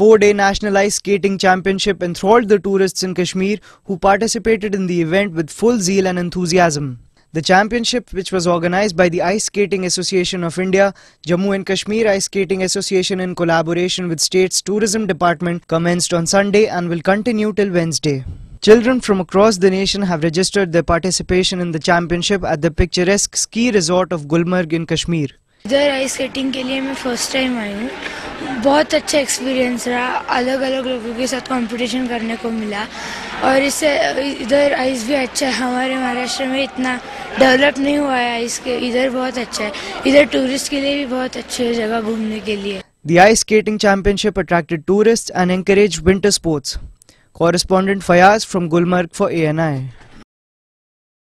four-day National Ice Skating Championship enthralled the tourists in Kashmir who participated in the event with full zeal and enthusiasm. The championship, which was organized by the Ice Skating Association of India, Jammu and Kashmir Ice Skating Association in collaboration with State's Tourism Department, commenced on Sunday and will continue till Wednesday. Children from across the nation have registered their participation in the championship at the picturesque ski resort of Gulmarg in Kashmir. इधर ice skating के लिए मैं first time I हूँ। बहुत अच्छा experience रहा। अलग अलग लोगों के साथ कंपटीशन करने को मिला। और इससे, इधर आइस भी अच्छा है। हमारे महाराष्ट्र में इतना डेवलप नहीं हुआ है आइस के। इधर बहुत अच्छा है। इधर टूरिस्ट के लिए भी बहुत अच्छी है जगह घूमने के लिए। The Ice Skating Championship attracted tourists and encouraged winter sports. Correspondent Fayaz from Gulmarg for ANI.